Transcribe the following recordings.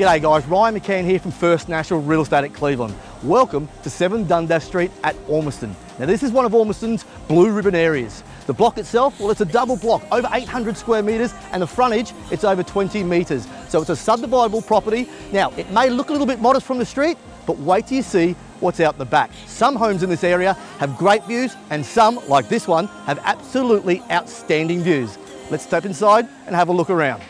G'day guys, Ryan McCann here from First National Real Estate at Cleveland. Welcome to 7 Dundas Street at Ormiston. Now this is one of Ormiston's blue ribbon areas. The block itself, well it's a double block, over 800 square metres and the frontage, it's over 20 metres. So it's a subdividable property. Now it may look a little bit modest from the street, but wait till you see what's out the back. Some homes in this area have great views and some, like this one, have absolutely outstanding views. Let's step inside and have a look around.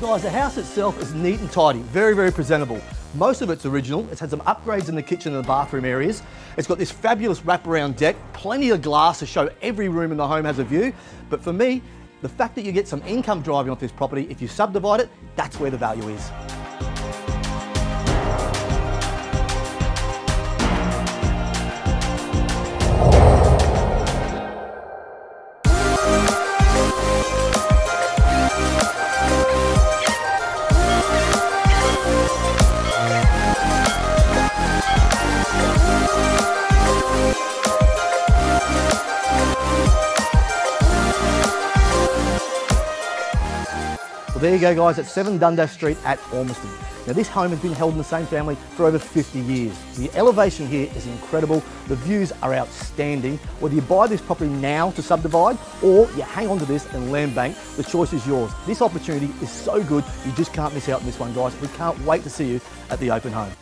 Guys, the house itself is neat and tidy, very, very presentable. Most of it's original. It's had some upgrades in the kitchen and the bathroom areas. It's got this fabulous wraparound deck, plenty of glass to show every room in the home has a view. But for me, the fact that you get some income driving off this property, if you subdivide it, that's where the value is. There you go, guys. At 7 Dundas Street at Ormiston. Now, this home has been held in the same family for over 50 years. The elevation here is incredible. The views are outstanding. Whether you buy this property now to subdivide or you hang on to this and land bank, the choice is yours. This opportunity is so good, you just can't miss out on this one, guys. We can't wait to see you at the open home.